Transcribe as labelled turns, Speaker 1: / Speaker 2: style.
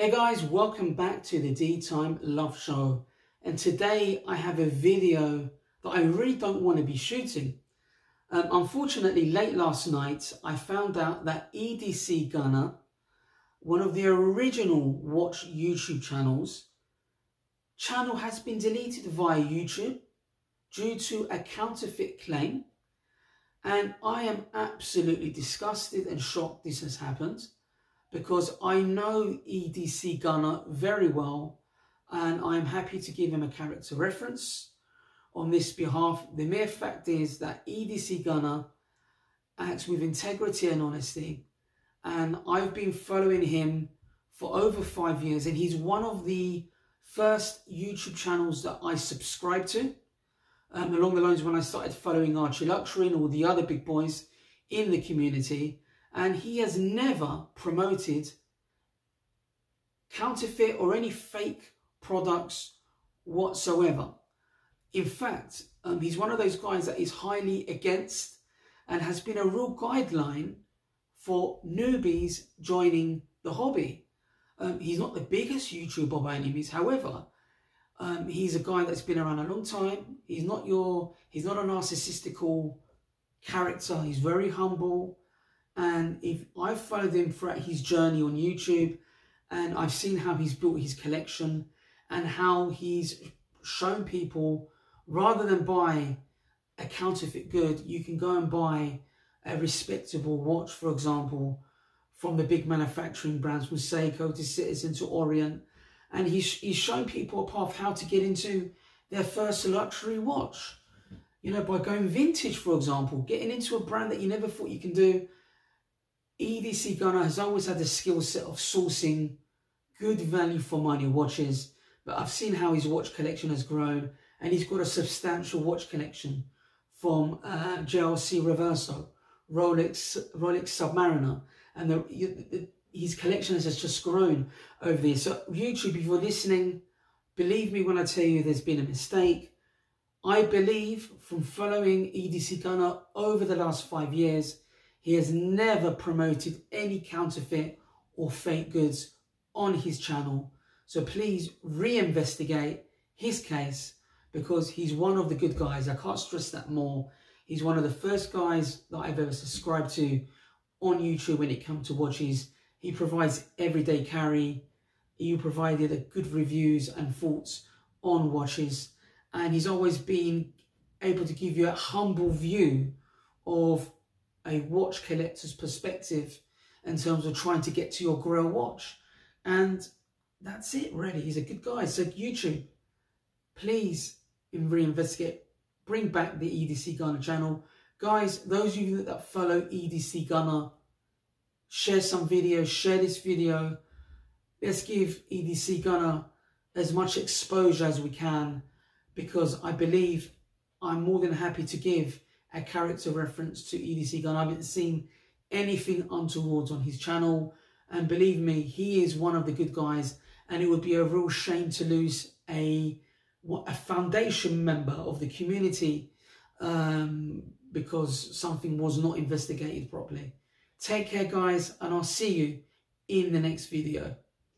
Speaker 1: Hey guys, welcome back to the DeeTimeLove Show. And today I have a video that I really don't want to be shooting. Um, unfortunately, late last night, I found out that EDC Gunner, one of the original Watch YouTube channels, channel has been deleted via YouTube due to a counterfeit claim. And I am absolutely disgusted and shocked this has happened because I know EDC Gunner very well and I'm happy to give him a character reference on this behalf. The mere fact is that EDC Gunner acts with integrity and honesty and I've been following him for over five years and he's one of the first YouTube channels that I subscribe to um, along the lines when I started following Archie Luxury and all the other big boys in the community and he has never promoted counterfeit or any fake products whatsoever. In fact, um, he's one of those guys that is highly against and has been a real guideline for newbies joining the hobby. Um, he's not the biggest YouTuber by any means. However, um, he's a guy that's been around a long time. He's not your, he's not a narcissistical character. He's very humble. And if I've followed him throughout his journey on YouTube and I've seen how he's built his collection and how he's shown people rather than buy a counterfeit good, you can go and buy a respectable watch, for example, from the big manufacturing brands, from Seiko to Citizen to Orient. And he's, he's shown people a path how to get into their first luxury watch. You know, by going vintage, for example, getting into a brand that you never thought you can do EDC Gunner has always had the skill set of sourcing good value for money watches, but I've seen how his watch collection has grown and he's got a substantial watch collection from uh, JLC Reverso, Rolex, Rolex Submariner, and the, his collection has just grown over the years. So YouTube, if you're listening, believe me when I tell you there's been a mistake. I believe from following EDC Gunner over the last five years, he has never promoted any counterfeit or fake goods on his channel. So please reinvestigate his case because he's one of the good guys. I can't stress that more. He's one of the first guys that I've ever subscribed to on YouTube when it comes to watches. He provides everyday carry. He provided good reviews and thoughts on watches. And he's always been able to give you a humble view of a watch collector's perspective in terms of trying to get to your grail watch. And that's it, really. He's a good guy. So, YouTube, please reinvestigate, bring back the EDC Gunner channel. Guys, those of you that follow EDC Gunner, share some videos, share this video. Let's give EDC Gunner as much exposure as we can because I believe I'm more than happy to give a character reference to EDC Gun. I haven't seen anything untoward on his channel. And believe me, he is one of the good guys. And it would be a real shame to lose a, a foundation member of the community um, because something was not investigated properly. Take care, guys, and I'll see you in the next video.